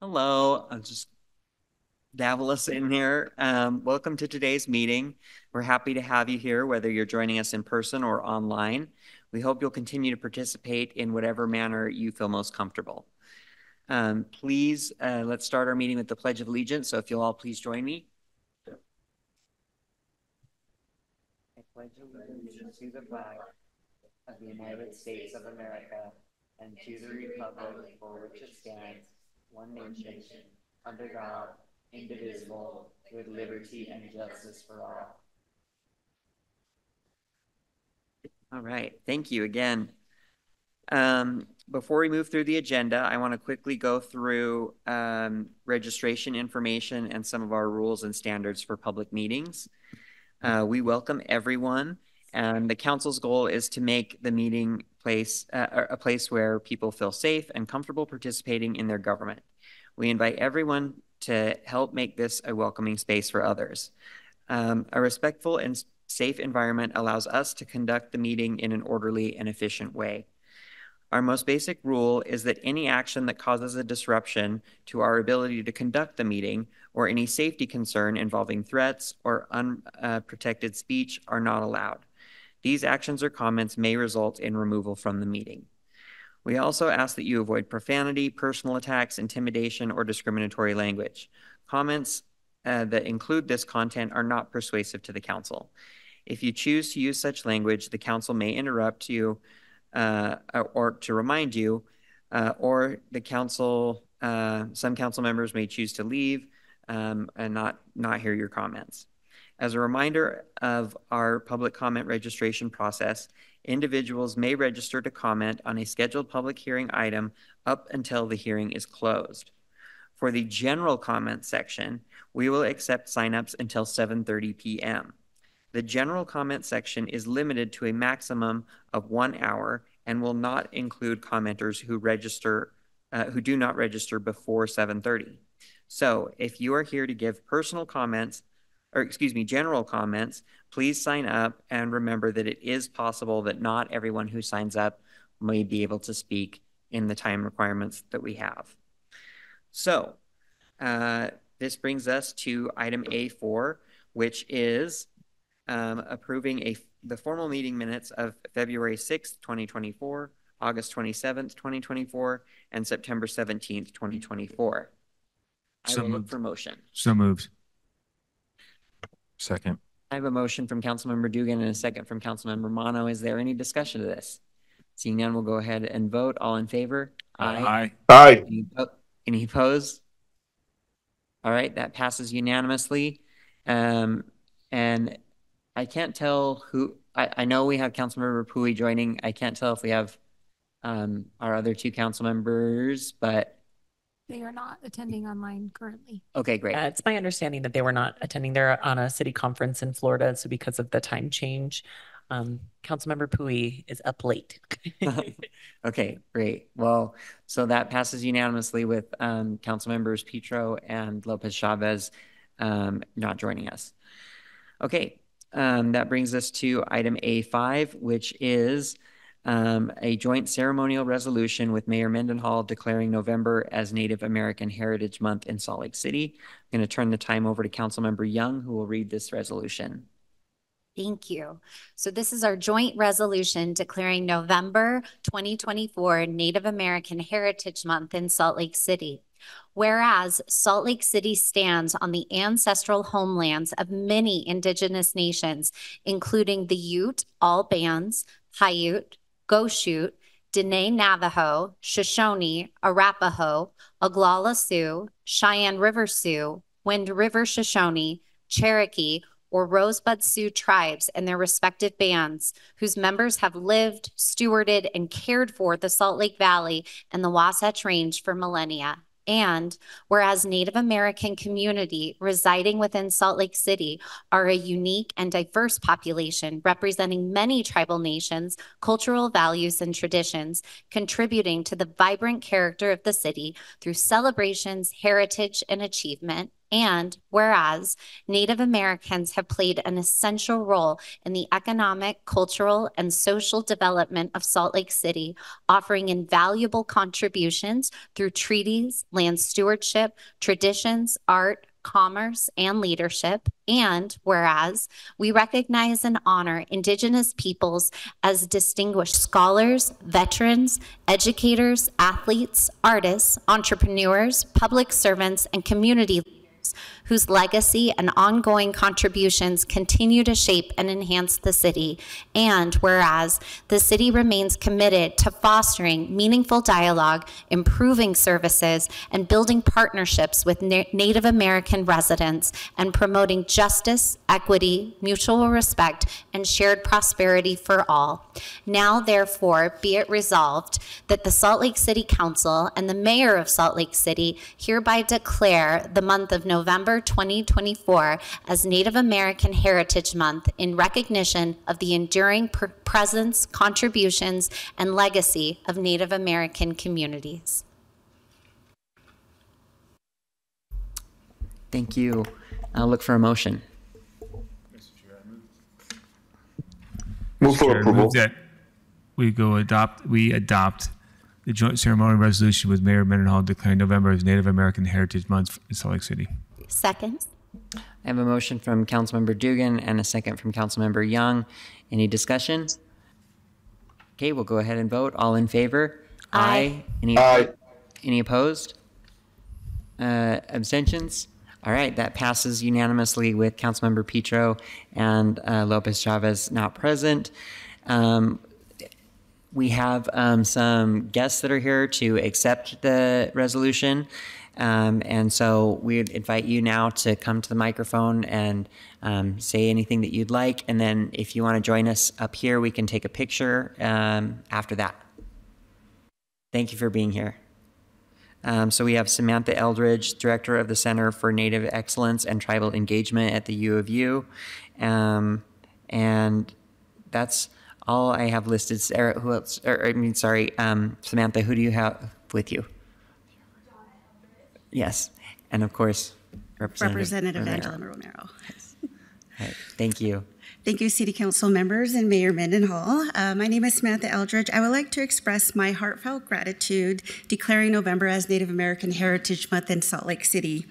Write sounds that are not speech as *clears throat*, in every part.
Hello, I'll just dabble us in here. Um, welcome to today's meeting. We're happy to have you here, whether you're joining us in person or online. We hope you'll continue to participate in whatever manner you feel most comfortable. Um, please, uh, let's start our meeting with the Pledge of Allegiance. So if you'll all please join me. Pledge allegiance to the flag of the United States of America and to the republic for which it stands, one nation, under God, indivisible, with liberty and justice for all. All right, thank you again. Um, before we move through the agenda, I want to quickly go through um, registration information and some of our rules and standards for public meetings. Uh, we welcome everyone, and the council's goal is to make the meeting place uh, a place where people feel safe and comfortable participating in their government. We invite everyone to help make this a welcoming space for others. Um, a respectful and safe environment allows us to conduct the meeting in an orderly and efficient way. Our most basic rule is that any action that causes a disruption to our ability to conduct the meeting or any safety concern involving threats or unprotected speech are not allowed. These actions or comments may result in removal from the meeting. We also ask that you avoid profanity, personal attacks, intimidation, or discriminatory language. Comments uh, that include this content are not persuasive to the council. If you choose to use such language, the council may interrupt you uh, or to remind you, uh, or the council, uh, some council members may choose to leave um, and not, not hear your comments. As a reminder of our public comment registration process, individuals may register to comment on a scheduled public hearing item up until the hearing is closed. For the general comment section, we will accept signups until 7:30 p.m. The general comment section is limited to a maximum of one hour and will not include commenters who register, uh, who do not register before 7:30. So, if you are here to give personal comments, or excuse me, general comments, please sign up and remember that it is possible that not everyone who signs up may be able to speak in the time requirements that we have. So, uh, this brings us to item A4, which is um, approving a the formal meeting minutes of February 6th, 2024, August 27th, 2024, and September 17th, 2024. I So will look moved. for motion. So moved. Second. I have a motion from Councilmember Dugan and a second from Councilmember Mano. Is there any discussion of this? Seeing none, we'll go ahead and vote. All in favor? Aye. Aye. Any oppo- Any opposed? All right, that passes unanimously. Um, and I can't tell who, I, I know we have Councilmember Puy joining. I can't tell if we have um, our other two council members, but, They are not attending online currently. okay, great. Uh, it's my understanding that they were not attending. They're on a city conference in Florida, so because of the time change, um, Councilmember Puy is up late. *laughs* Okay, great. Well, so that passes unanimously with um, council members Petro and Lopez Chavez um, not joining us. Okay, um, that brings us to item A5, which is um, a joint ceremonial resolution with Mayor Mendenhall declaring November as Native American Heritage Month in Salt Lake City. I'm going to turn the time over to Councilmember Young, who will read this resolution. Thank you. So this is our joint resolution declaring November 2024 Native American Heritage Month in Salt Lake City. Whereas Salt Lake City stands on the ancestral homelands of many indigenous nations, including the Ute, all bands, Paiute, Goshute, Dene Navajo, Shoshone, Arapaho, Oglala Sioux, Cheyenne River Sioux, Wind River Shoshone, Cherokee, or Rosebud Sioux tribes and their respective bands, whose members have lived, stewarded, and cared for the Salt Lake Valley and the Wasatch Range for millennia. And whereas Native American community residing within Salt Lake City are a unique and diverse population representing many tribal nations, cultural values, and traditions, contributing to the vibrant character of the city through celebrations, heritage, and achievement. And whereas Native Americans have played an essential role in the economic, cultural, and social development of Salt Lake City, offering invaluable contributions through treaties, land stewardship, traditions, art, commerce, and leadership. And whereas we recognize and honor Indigenous peoples as distinguished scholars, veterans, educators, athletes, artists, entrepreneurs, public servants, and community leaders whose legacy and ongoing contributions continue to shape and enhance the city. And whereas the city remains committed to fostering meaningful dialogue, improving services, and building partnerships with Na- Native American residents and promoting justice, equity, mutual respect, and shared prosperity for all. Now, therefore, be it resolved that the Salt Lake City Council and the Mayor of Salt Lake City hereby declare the month of November 2024 as Native American Heritage Month in recognition of the enduring per- presence, contributions, and legacy of Native American communities. Thank you. I'll look for a motion. Move for approval. we go adopt, we adopt the joint ceremonial resolution with Mayor Mendenhall declaring November as Native American Heritage Month in Salt Lake City. Second. I have a motion from Councilmember Dugan and a second from Councilmember Young. Any discussion? Okay, we'll go ahead and vote. All in favor? Aye. Any, Aye. any opposed? Uh, abstentions? All right, that passes unanimously with Councilmember Petro and uh, Lopez Chavez not present. Um, we have um, some guests that are here to accept the resolution. Um, and so we'd invite you now to come to the microphone and um, say anything that you'd like. And then if you want to join us up here, we can take a picture um, after that. Thank you for being here. Um, so we have Samantha Eldridge, Director of the Center for Native Excellence and Tribal Engagement at the U of U. Um, and that's all I have listed. Sarah, who else? Or, I mean, sorry, um, Samantha, who do you have with you? Yes. And of course, Representative, Representative Romero. Angela Romero. All right, Thank you. Thank you, City Council members and Mayor Mendenhall. Uh, my name is Samantha Eldridge. I would like to express my heartfelt gratitude declaring November as Native American Heritage Month in Salt Lake City.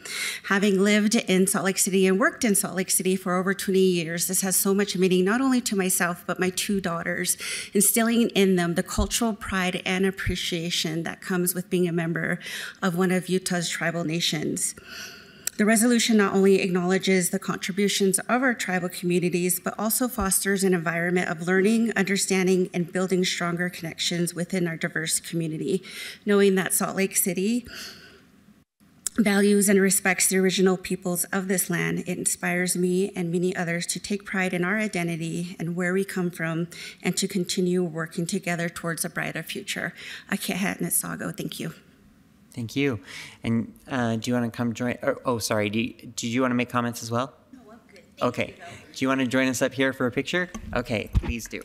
Having lived in Salt Lake City and worked in Salt Lake City for over 20 years, this has so much meaning not only to myself but my two daughters, instilling in them the cultural pride and appreciation that comes with being a member of one of Utah's tribal nations. The resolution not only acknowledges the contributions of our tribal communities, but also fosters an environment of learning, understanding, and building stronger connections within our diverse community. Knowing that Salt Lake City values and respects the original peoples of this land, it inspires me and many others to take pride in our identity and where we come from and to continue working together towards a brighter future. Akihat Nisago, thank you. Thank you. And uh, do you want to come join? Or, oh, sorry. Do you, did you want to make comments as well? No, I'm good. okay. do you want to join us up here for a picture? Okay, please do.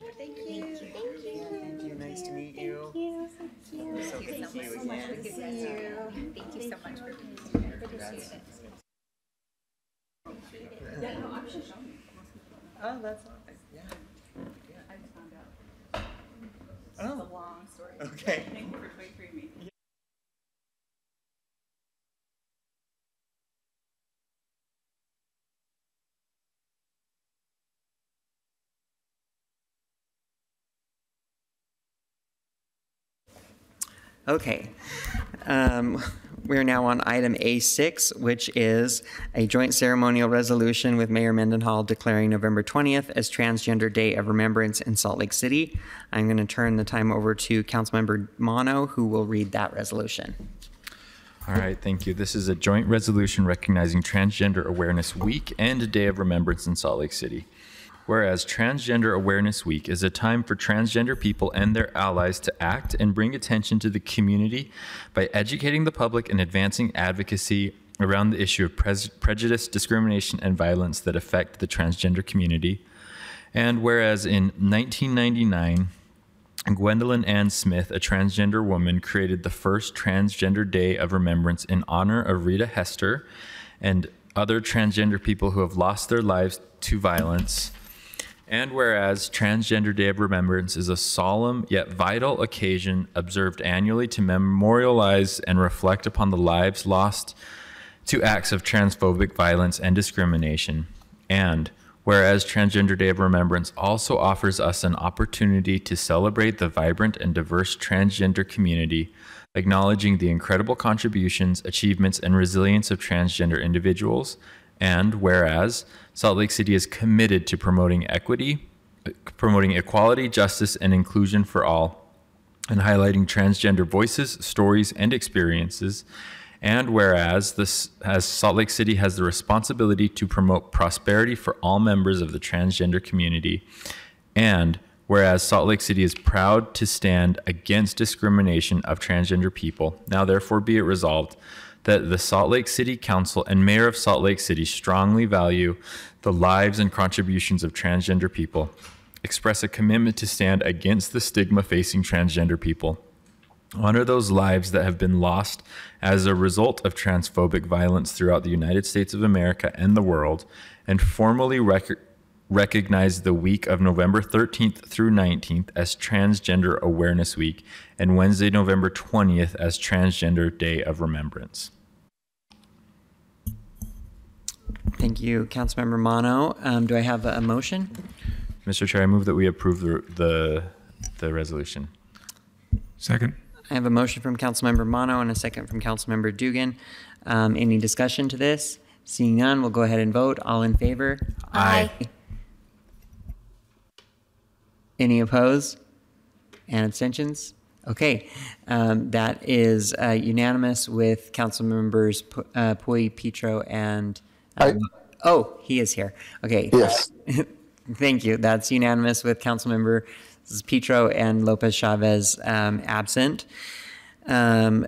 Thank you. Thank you. Thank you. Nice to meet you. Thank you. So good to see you again. Thank you so much for being here. Appreciate it. Oh, that's yeah. yeah. I just found out. Oh. It's a long story. Okay. Thank you for 23 me. Okay. Um, We're now on item A6, which is a joint ceremonial resolution with Mayor Mendenhall declaring November 20th as Transgender Day of Remembrance in Salt Lake City. I'm going to turn the time over to Councilmember Mano, who will read that resolution. All right, thank you. This is a joint resolution recognizing Transgender Awareness Week and a Day of Remembrance in Salt Lake City. Whereas Transgender Awareness Week is a time for transgender people and their allies to act and bring attention to the community by educating the public and advancing advocacy around the issue of pres- prejudice, discrimination, and violence that affect the transgender community. And whereas in 1999, Gwendolyn Ann Smith, a transgender woman, created the first Transgender Day of Remembrance in honor of Rita Hester and other transgender people who have lost their lives to violence. And whereas Transgender Day of Remembrance is a solemn yet vital occasion observed annually to memorialize and reflect upon the lives lost to acts of transphobic violence and discrimination. And whereas Transgender Day of Remembrance also offers us an opportunity to celebrate the vibrant and diverse transgender community, acknowledging the incredible contributions, achievements, and resilience of transgender individuals. And whereas Salt Lake City is committed to promoting equity, promoting equality, justice, and inclusion for all, and highlighting transgender voices, stories, and experiences. And whereas this as Salt Lake City has the responsibility to promote prosperity for all members of the transgender community. And whereas Salt Lake City is proud to stand against discrimination of transgender people, now therefore be it resolved that the Salt Lake City Council and Mayor of Salt Lake City strongly value the lives and contributions of transgender people, express a commitment to stand against the stigma facing transgender people, honor those lives that have been lost as a result of transphobic violence throughout the United States of America and the world, and formally rec- recognize the week of November 13th through 19th as Transgender Awareness Week and Wednesday, November 20th as Transgender Day of Remembrance. Thank you, Councilmember Mano. Um, do I have a motion? Mr. Chair, I move that we approve the, the, the resolution. Second. I have a motion from Councilmember Mano and a second from Councilmember Dugan. Um, any discussion to this? Seeing none, we'll go ahead and vote. All in favor? Aye. Any opposed? And abstentions? Okay, um, that is uh, unanimous with council members Pu- uh, Puy, Petro, and. Aye. Oh, he is here. Okay. Yes. *laughs* Thank you. That's unanimous with Councilmember Petro and Lopez Chavez um, absent. Um,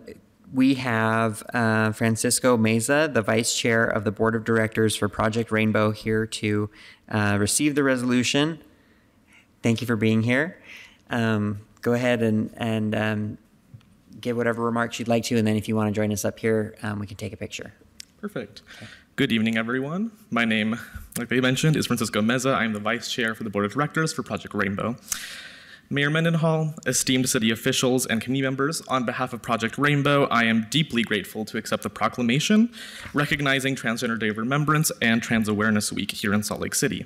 we have uh, Francisco Meza, the Vice Chair of the Board of Directors for Project Rainbow, here to uh, receive the resolution. Thank you for being here. Um, go ahead and, and um, give whatever remarks you'd like to, and then if you want to join us up here, um, we can take a picture. Perfect. Good evening, everyone. My name, like they mentioned, is Francisco Meza. I am the Vice Chair for the Board of Directors for Project Rainbow. Mayor Mendenhall, esteemed city officials, and committee members, on behalf of Project Rainbow, I am deeply grateful to accept the proclamation recognizing Transgender Day of Remembrance and Trans Awareness Week here in Salt Lake City.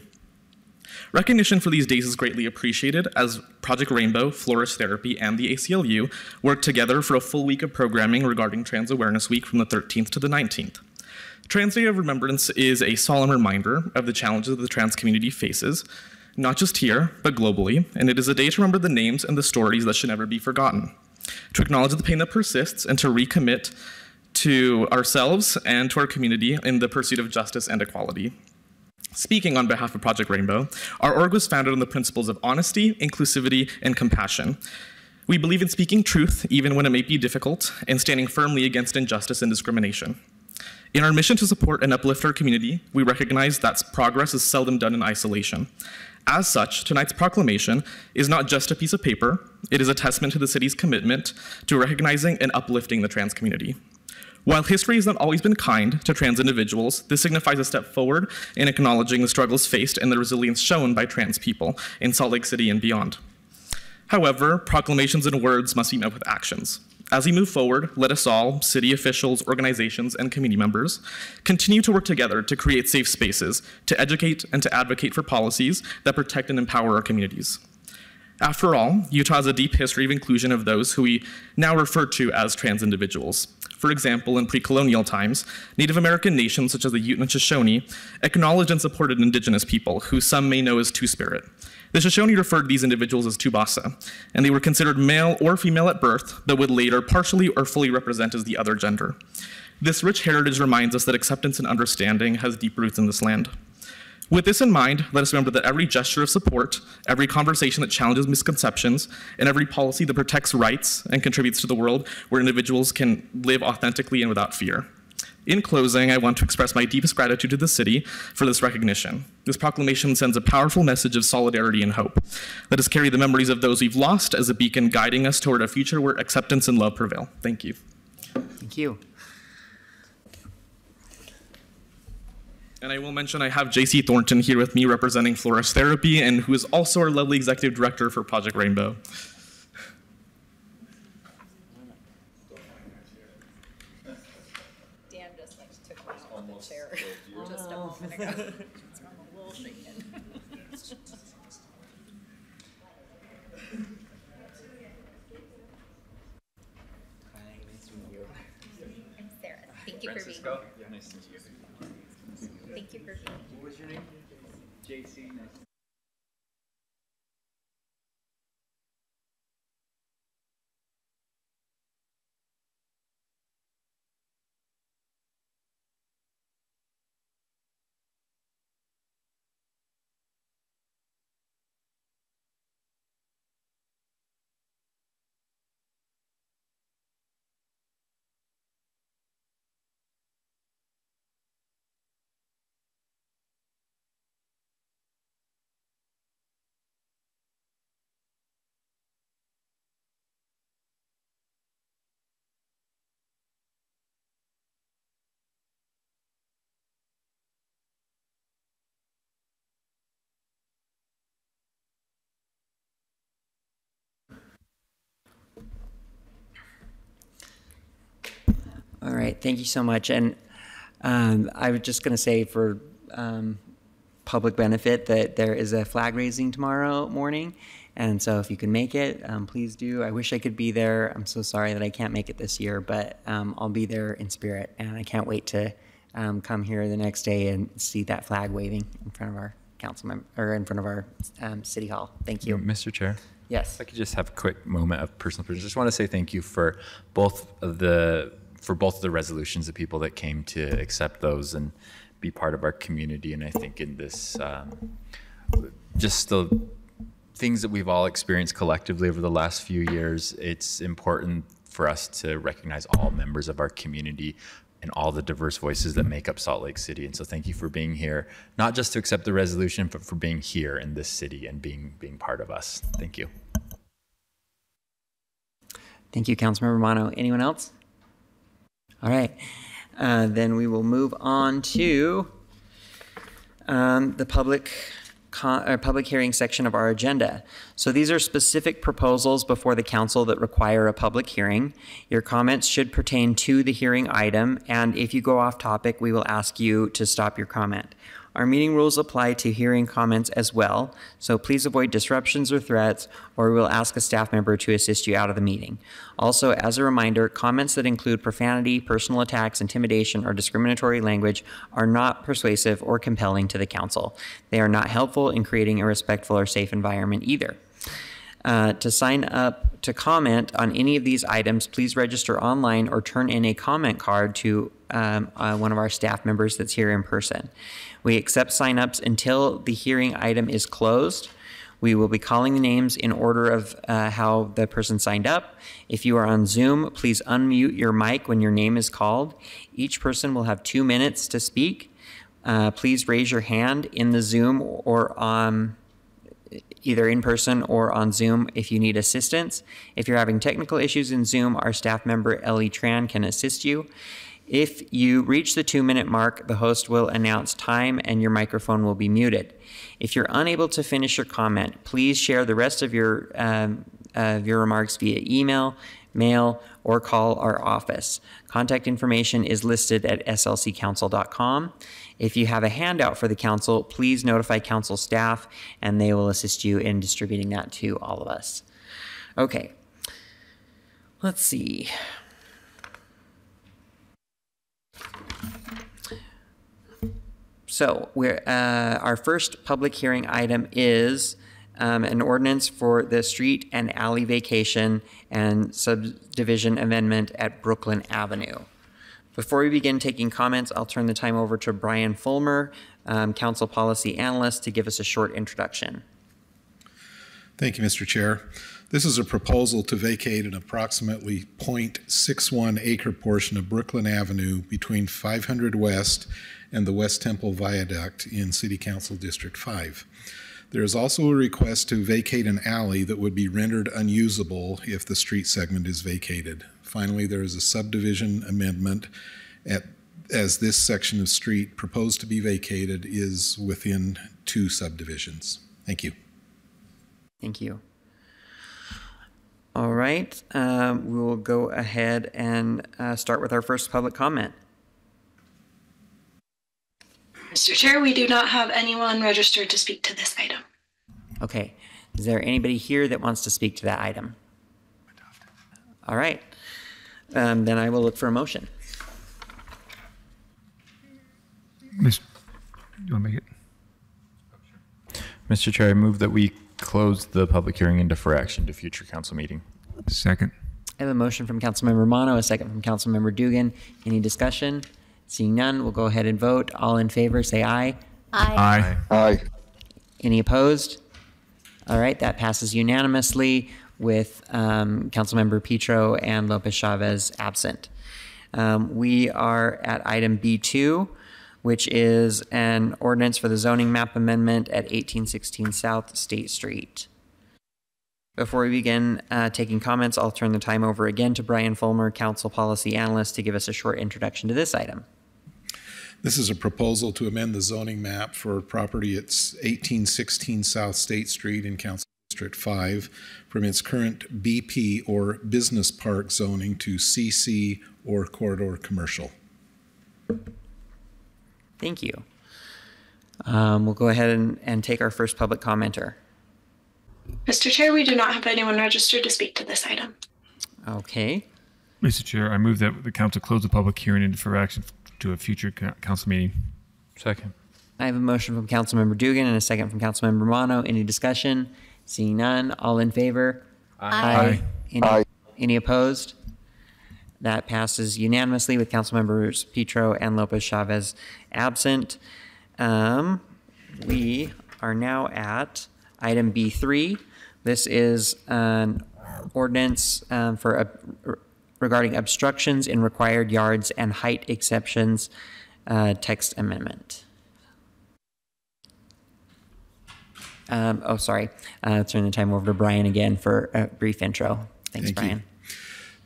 Recognition for these days is greatly appreciated as Project Rainbow, Flourish Therapy, and the ACLU work together for a full week of programming regarding Trans Awareness Week from the 13th to the 19th. Trans Day of Remembrance is a solemn reminder of the challenges that the trans community faces, not just here, but globally, and it is a day to remember the names and the stories that should never be forgotten, to acknowledge the pain that persists, and to recommit to ourselves and to our community in the pursuit of justice and equality. Speaking on behalf of Project Rainbow, our org was founded on the principles of honesty, inclusivity, and compassion. We believe in speaking truth, even when it may be difficult, and standing firmly against injustice and discrimination. In our mission to support and uplift our community, we recognize that progress is seldom done in isolation. As such, tonight's proclamation is not just a piece of paper, it is a testament to the city's commitment to recognizing and uplifting the trans community. While history has not always been kind to trans individuals, this signifies a step forward in acknowledging the struggles faced and the resilience shown by trans people in Salt Lake City and beyond. However, proclamations and words must be met with actions. As we move forward, let us all, city officials, organizations, and community members, continue to work together to create safe spaces, to educate and to advocate for policies that protect and empower our communities. After all, Utah has a deep history of inclusion of those who we now refer to as trans individuals. For example, in pre colonial times, Native American nations such as the Ute and Shoshone acknowledged and supported indigenous people, who some may know as Two Spirit. The Shoshone referred to these individuals as Tubasa, and they were considered male or female at birth, but would later partially or fully represent as the other gender. This rich heritage reminds us that acceptance and understanding has deep roots in this land. With this in mind, let us remember that every gesture of support, every conversation that challenges misconceptions, and every policy that protects rights and contributes to the world where individuals can live authentically and without fear. In closing, I want to express my deepest gratitude to the city for this recognition. This proclamation sends a powerful message of solidarity and hope. Let us carry the memories of those we've lost as a beacon guiding us toward a future where acceptance and love prevail. Thank you. Thank you. And I will mention I have JC Thornton here with me representing Flourish Therapy and who is also our lovely executive director for Project Rainbow. kan right, thank you so much. And um, I was just going to say for um, public benefit that there is a flag raising tomorrow morning. And so if you can make it, um, please do. I wish I could be there. I'm so sorry that I can't make it this year, but um, I'll be there in spirit. And I can't wait to um, come here the next day and see that flag waving in front of our council member or in front of our um, city hall. Thank you. Mr. Chair. Yes. If I could just have a quick moment of personal appreciation. Just want to say thank you for both of the for both of the resolutions, the people that came to accept those and be part of our community. And I think in this, um, just the things that we've all experienced collectively over the last few years, it's important for us to recognize all members of our community and all the diverse voices that make up Salt Lake City. And so thank you for being here, not just to accept the resolution, but for being here in this city and being being part of us. Thank you. Thank you, Councilmember Romano. Anyone else? All right. Uh, then we will move on to um, the public or public hearing section of our agenda. So these are specific proposals before the council that require a public hearing. Your comments should pertain to the hearing item, and if you go off topic, we will ask you to stop your comment. Our meeting rules apply to hearing comments as well, so please avoid disruptions or threats, or we will ask a staff member to assist you out of the meeting. Also, as a reminder, comments that include profanity, personal attacks, intimidation, or discriminatory language are not persuasive or compelling to the council. They are not helpful in creating a respectful or safe environment either. Uh, to sign up to comment on any of these items, please register online or turn in a comment card to um, uh, one of our staff members that's here in person. We accept signups until the hearing item is closed. We will be calling the names in order of uh, how the person signed up. If you are on Zoom, please unmute your mic when your name is called. Each person will have two minutes to speak. Uh, please raise your hand in the Zoom or on either in person or on Zoom if you need assistance. If you're having technical issues in Zoom, our staff member Ellie Tran can assist you. If you reach the two minute mark, the host will announce time and your microphone will be muted. If you're unable to finish your comment, please share the rest of your, um, your remarks via email mail, or call our office. Contact information is listed at slccouncil.com. If you have a handout for the council, please notify council staff and they will assist you in distributing that to all of us. Okay. Let's see. So we're, uh, our first public hearing item is um, an ordinance for the street and alley vacation and subdivision amendment at Brooklyn Avenue. Before we begin taking comments, I'll turn the time over to Brian Fullmer, um, Council Policy Analyst, to give us a short introduction. Thank you, Mr. Chair. This is a proposal to vacate an approximately .61 acre portion of Brooklyn Avenue between 500 West and the West Temple Viaduct in City Council District 5. There is also a request to vacate an alley that would be rendered unusable if the street segment is vacated. Finally, there is a subdivision amendment at, as this section of street proposed to be vacated is within two subdivisions. Thank you. Thank you. All right, um, we will go ahead and uh, start with our first public comment. Mr. Chair, we do not have anyone registered to speak to this item. Okay, is there anybody here that wants to speak to that item? All right, um, then I will look for a motion. Miss, you want to make it? Mr. Chair, I move that we close the public hearing and defer action to future council meeting. Second. I have a motion from Councilmember Mano, a second from Councilmember Dugan. Any discussion? Seeing none, we'll go ahead and vote. All in favor, say aye. Aye. Aye. Aye. Any opposed? All right, that passes unanimously with um, Councilmember Petro and Lopez Chavez absent. Um, we are at item B2, which is an ordinance for the zoning map amendment at 1816 South State Street. Before we begin uh, taking comments, I'll turn the time over again to Brian Fullmer, Council Policy Analyst, to give us a short introduction to this item. This is a proposal to amend the zoning map for property at 1816 South State Street in Council District 5 from its current BP or Business Park zoning to CC or Corridor Commercial. Thank you. Um, we'll go ahead and, and take our first public commenter. Mr. Chair, we do not have anyone registered to speak to this item. Okay. Mr. Chair, I move that the council close the public hearing and defer action to a future council meeting. Second. I have a motion from Councilmember Dugan and a second from Councilmember Mano. Any discussion? Seeing none, all in favor? Aye. Any, Aye. any opposed? That passes unanimously with Councilmembers Petro and Lopez Chavez absent. Um, we are now at item B3. This is an ordinance um, for ob- regarding obstructions in required yards and height exceptions, uh, text amendment. Um, oh, sorry. Uh, turn the time over to Brian again for a brief intro. Thanks, Thank you.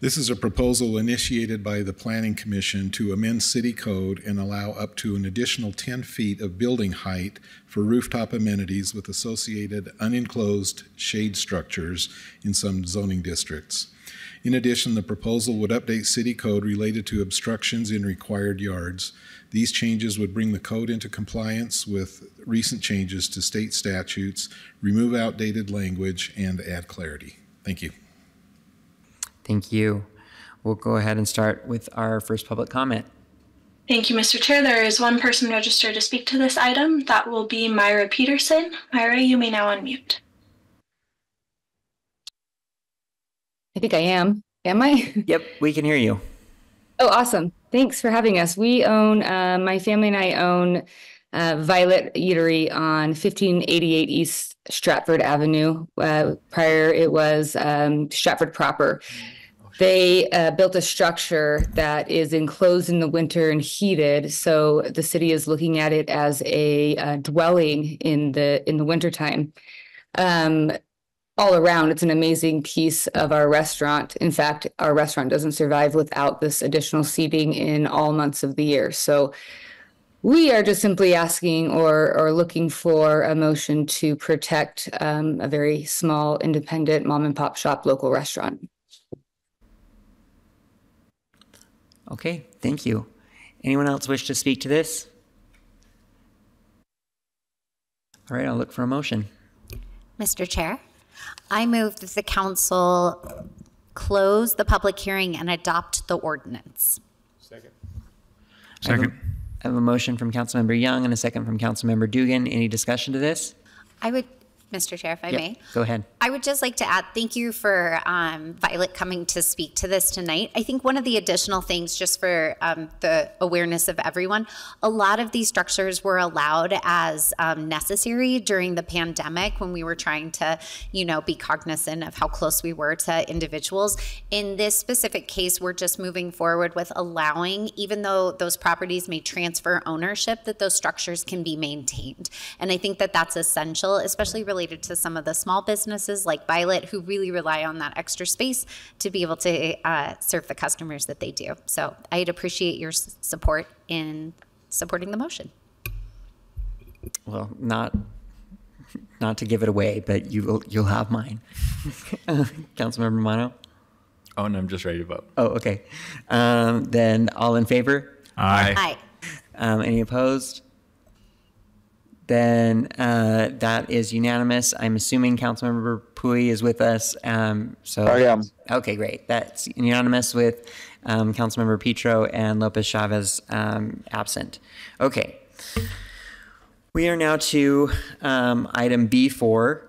This is a proposal initiated by the Planning Commission to amend city code and allow up to an additional 10 feet of building height for rooftop amenities with associated unenclosed shade structures in some zoning districts. In addition, the proposal would update city code related to obstructions in required yards. These changes would bring the code into compliance with recent changes to state statutes, remove outdated language, and add clarity. Thank you. Thank you. We'll go ahead and start with our first public comment. Thank you, Mr. Chair. There is one person registered to speak to this item. That will be Myra Peterson. Myra, you may now unmute. I think I am. Am I? *laughs* Yep, we can hear you. Oh, awesome. Thanks for having us. We own, uh, my family and I own uh, Violet Eatery on 1588 East Stratford Avenue. Uh, prior, it was um, Stratford proper. They uh, built a structure that is enclosed in the winter and heated. So the city is looking at it as a uh, dwelling in the in the wintertime. Um, all around, it's an amazing piece of our restaurant. In fact, our restaurant doesn't survive without this additional seating in all months of the year. So we are just simply asking or or looking for a motion to protect um, a very small, independent mom and pop shop local restaurant. Okay, thank you. Anyone else wish to speak to this? All right, I'll look for a motion. Mr. Chair, I move that the council close the public hearing and adopt the ordinance. I have a- Second. I have a motion from Councilmember Young and a second from Councilmember Dugan. Any discussion to this? I would, Mr. Chair, if I may. Go ahead. I would just like to add, thank you for um, Violet coming to speak to this tonight. I think one of the additional things, just for um, the awareness of everyone, a lot of these structures were allowed as um, necessary during the pandemic when we were trying to, you know, be cognizant of how close we were to individuals. In this specific case, we're just moving forward with allowing, even though those properties may transfer ownership, that those structures can be maintained. And I think that that's essential, especially related to some of the small businesses like Violet who really rely on that extra space to be able to uh, serve the customers that they do. So I'd appreciate your support in supporting the motion. Well, not, not to give it away, but you will, you'll have mine. *laughs* Councilmember Romano? Oh, and I'm just ready to vote. Oh, okay. Um, then all in favor? Aye. Aye. Um, any opposed? Then uh, that is unanimous. I'm assuming Councilmember Puy is with us. Um, so I am. Okay, great. That's unanimous with um, Councilmember Petro and Lopez Chavez um, absent. Okay. We are now to um, item B4,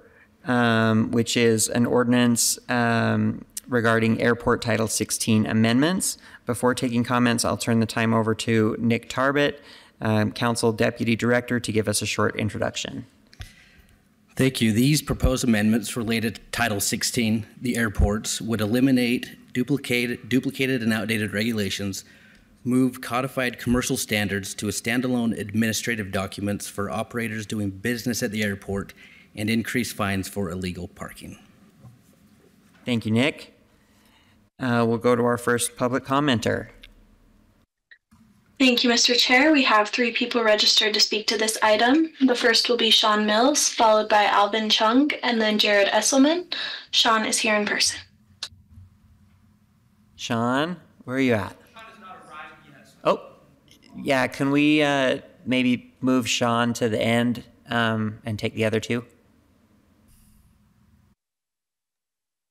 um, which is an ordinance um, regarding Airport Title 16 amendments. Before taking comments, I'll turn the time over to Nick Tarbet, um, Council Deputy Director, to give us a short introduction. Thank you. These proposed amendments related to Title 16, the airports, would eliminate duplicated, duplicated and outdated regulations, move codified commercial standards to a standalone administrative documents for operators doing business at the airport, and increase fines for illegal parking. Thank you, Nick. Uh, we'll go to our first public commenter. Thank you, Mr. Chair. We have three people registered to speak to this item. The first will be Sean Mills, followed by Alvin Chung, and then Jared Esselman. Sean is here in person. Sean, where are you at? Oh, yeah. Can we uh, maybe move Sean to the end um, and take the other two?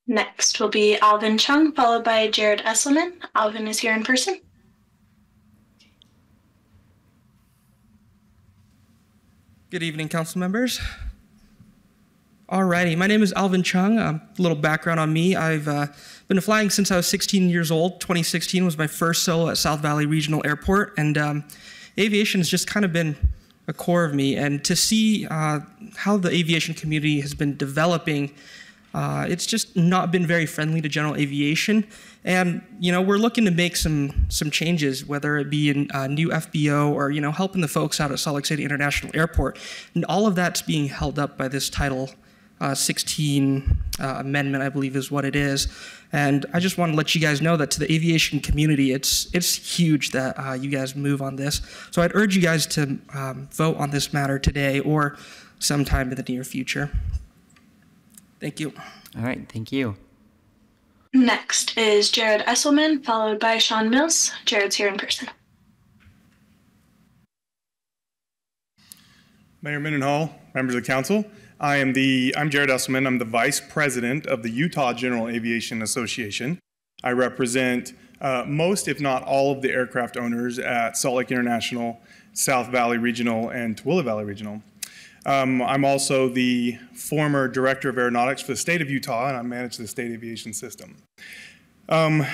Next will be Alvin Chung, followed by Jared Esselman. Alvin is here in person. Good evening, council members. Alrighty, my name is Alvin Chung. Um, a little background on me. I've uh, been flying since I was 16 years old. 2016 was my first solo at South Valley Regional Airport, and um, aviation has just kind of been a core of me. And to see uh, how the aviation community has been developing, uh, it's just not been very friendly to general aviation. And you know, we're looking to make some some changes, whether it be in uh, new FBO or you know helping the folks out at Salt Lake City International Airport. And all of that's being held up by this Title uh, 16 uh, amendment, I believe, is what it is. And I just want to let you guys know that to the aviation community, it's it's huge that uh, you guys move on this. So I'd urge you guys to um, vote on this matter today or sometime in the near future. Thank you. All right, thank you. Next is Jared Esselman, followed by Sean Mills. Jared's here in person. Mayor Mendenhall, members of the council. I am the, I'm Jared Esselman. I'm the vice president of the Utah General Aviation Association. I represent uh, most, if not all, of the aircraft owners at Salt Lake International, South Valley Regional, and Tooele Valley Regional. Um, I'm also the former director of aeronautics for the state of Utah, and I manage the state aviation system. Um,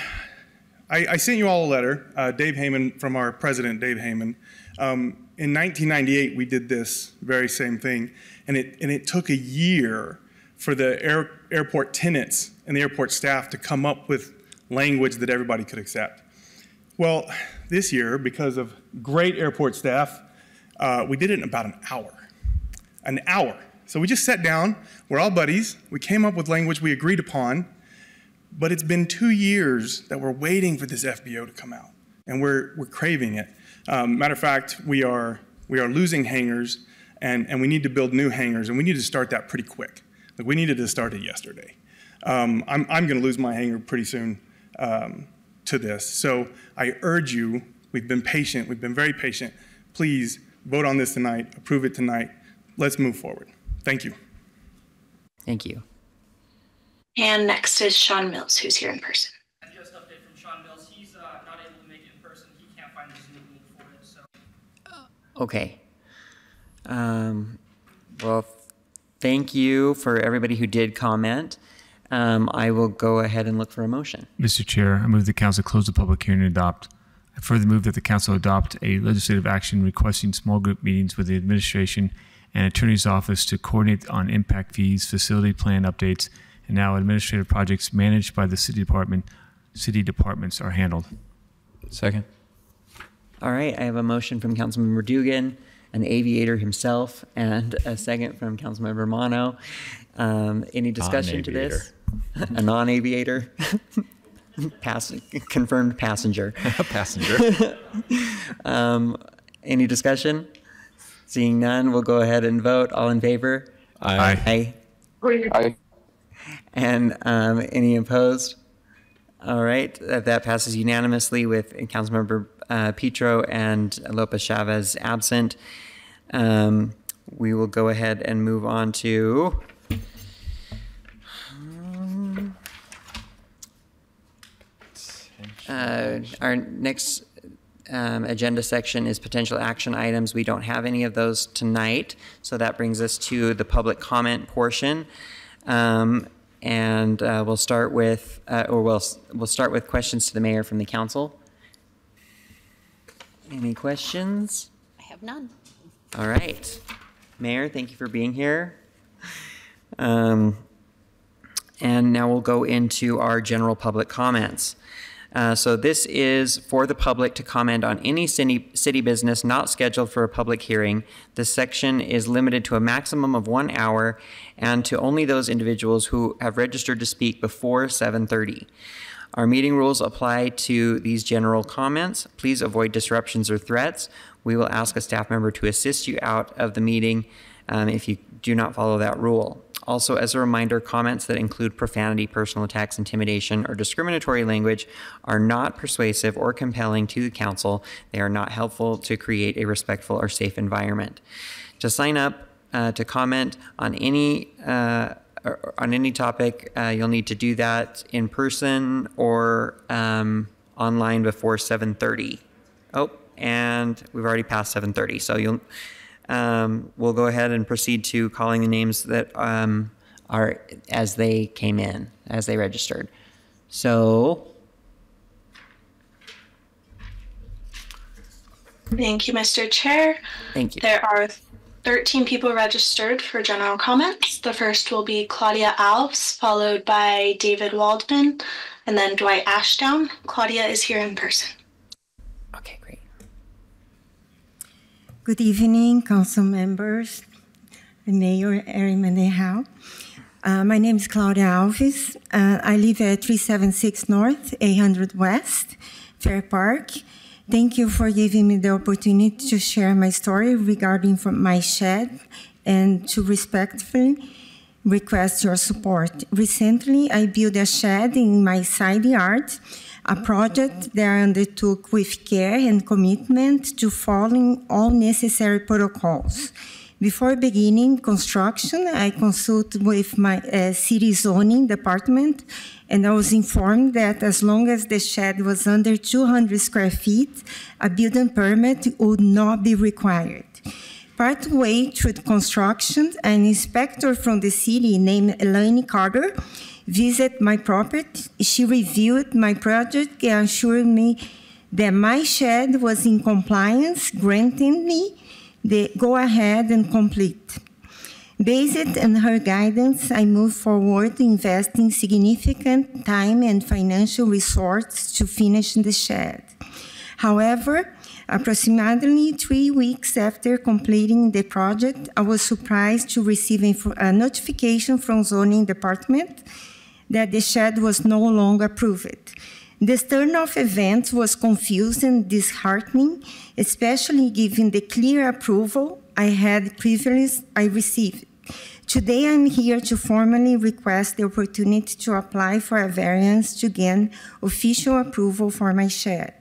I, I, sent you all a letter, uh, Dave Heyman, from our president, Dave Heyman. Um, in 1998, we did this very same thing, and it, and it took a year for the air, airport tenants and the airport staff to come up with language that everybody could accept. Well, this year, because of great airport staff, uh, we did it in about an hour. An hour. So we just sat down, we're all buddies, we came up with language we agreed upon, but it's been two years that we're waiting for this FBO to come out, and we're, we're craving it. Um, matter of fact, we are, we are losing hangars, and, and we need to build new hangars, and we need to start that pretty quick. Like we needed to start it yesterday. Um, I'm, I'm going to lose my hangar pretty soon. Um, to this. So I urge you, we've been patient, we've been very patient. Please vote on this tonight, approve it tonight. Let's move forward. Thank you. Thank you. And next is Sean Mills, who's here in person. And Just update from Sean Mills. He's uh, not able to make it in person. He can't find the Zoom link for it. So Okay. Um, well, thank you for everybody who did comment. Um, I will go ahead and look for a motion. Mr. Chair, I move the council close the public hearing and adopt. I further move that the council adopt a legislative action requesting small group meetings with the administration and attorney's office to coordinate on impact fees, facility plan updates, and now administrative projects managed by the city department, city departments are handled. Second. All right, I have a motion from Councilmember Dugan, an aviator himself, and a second from Councilmember Mano. Um, any discussion to this? *laughs* a non-aviator, *laughs* Pass- confirmed passenger. A *laughs* passenger. um, any discussion? Seeing none, we'll go ahead and vote. All in favor? Aye. Aye. Aye. And um, any opposed? All right, that, that passes unanimously with Councilmember uh, Petro and Lopez Chavez absent. Um, we will go ahead and move on to. um, Uh, our next um, agenda section is potential action items. We don't have any of those tonight, so that brings us to the public comment portion. Um, and uh, we'll start with, uh, or we'll we'll start with questions to the mayor from the council. Any questions? I have none. All right, Mayor, thank you for being here. Um, and now we'll go into our general public comments. Uh, so this is for the public to comment on any city, city business not scheduled for a public hearing. This section is limited to a maximum of one hour and to only those individuals who have registered to speak before 7:30. Our meeting rules apply to these general comments. Please avoid disruptions or threats. We will ask a staff member to assist you out of the meeting um, if you do not follow that rule. Also, as a reminder, comments that include profanity, personal attacks, intimidation, or discriminatory language are not persuasive or compelling to the council. They are not helpful to create a respectful or safe environment. To sign up uh, to comment on any uh, on any topic, uh, you'll need to do that in person or um, online before 7:30. Oh, and we've already passed 7:30, so you'll um, we'll go ahead and proceed to calling the names that um, are as they came in, as they registered. So, Thank you, Mr. Chair. thank you. There are 13 people registered for general comments. The first will be Claudia Alves, followed by David Waldman, and then Dwight Ashdown. Claudia is here in person. Okay, great. Good evening, council members, Mayor Erin Mendenhall. Uh, my name is Claudia Alves. Uh, I live at 376 North, 800 West, Fair Park. Thank you for giving me the opportunity to share my story regarding from my shed and to respectfully request your support. Recently, I built a shed in my side yard, a project I undertook with care and commitment to following all necessary protocols. Before beginning construction, I consulted with my uh, city zoning department, and I was informed that as long as the shed was under 200 square feet, a building permit would not be required. Partway through the construction, an inspector from the city named Elaine Carter visited my property. She reviewed my project and assured me that my shed was in compliance, granting me the go ahead and complete. Based on her guidance, I moved forward investing significant time and financial resources to finish the shed. However, approximately three weeks after completing the project, I was surprised to receive a notification from zoning department that the shed was no longer approved. This turn of events was confusing and disheartening, especially given the clear approval I had previously I received. Today, I'm here to formally request the opportunity to apply for a variance to gain official approval for my shed.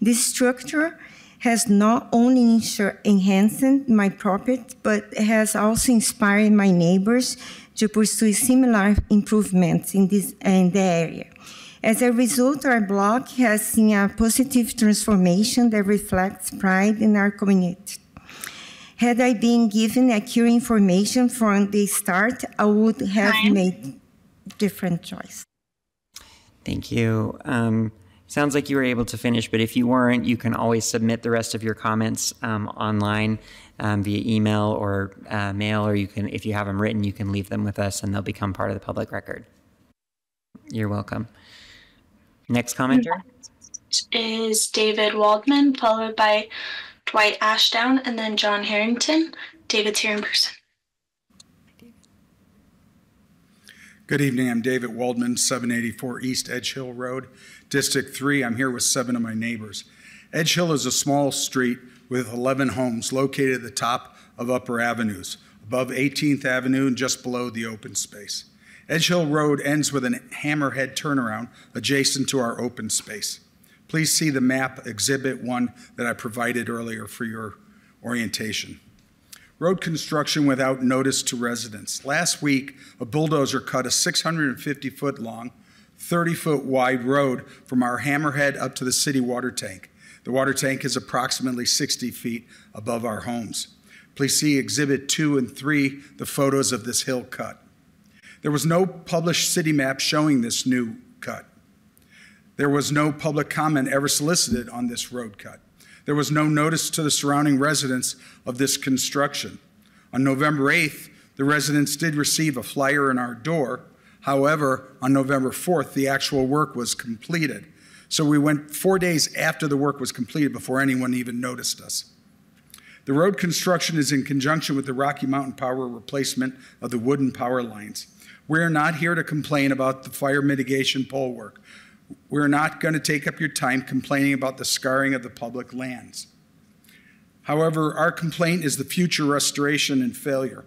This structure has not only enhanced my property, but has also inspired my neighbors to pursue similar improvements in, this, in the area. As a result, our block has seen a positive transformation that reflects pride in our community. Had I been given accurate information from the start, I would have made different choice. Thank you. Um, sounds like you were able to finish, but if you weren't, you can always submit the rest of your comments um, online um, via email or uh, mail, or you can, if you have them written, you can leave them with us and they'll become part of the public record. You're welcome. Next commenter. Is David Waldman, followed by Dwight Ashdown, and then John Harrington. David's here in person. Good evening. I'm David Waldman, 784 East Edge Hill Road, District 3. I'm here with seven of my neighbors. Edge Hill is a small street with 11 homes located at the top of Upper Avenues, above 18th Avenue and just below the open space. Edge Hill Road ends with an hammerhead turnaround adjacent to our open space. Please see the map Exhibit 1 that I provided earlier for your orientation. Road construction without notice to residents. Last week, a bulldozer cut a 650 foot long, 30 foot wide road from our hammerhead up to the city water tank. The water tank is approximately 60 feet above our homes. Please see Exhibit 2 and 3, the photos of this hill cut. There was no published city map showing this new cut. There was no public comment ever solicited on this road cut. There was no notice to the surrounding residents of this construction. On November 8th, the residents did receive a flyer in our door. However, on November 4th, the actual work was completed. So we went four days after the work was completed before anyone even noticed us. The road construction is in conjunction with the Rocky Mountain Power replacement of the wooden power lines. We're not here to complain about the fire mitigation pole work. We're not going to take up your time complaining about the scarring of the public lands. However, our complaint is the future restoration and failure.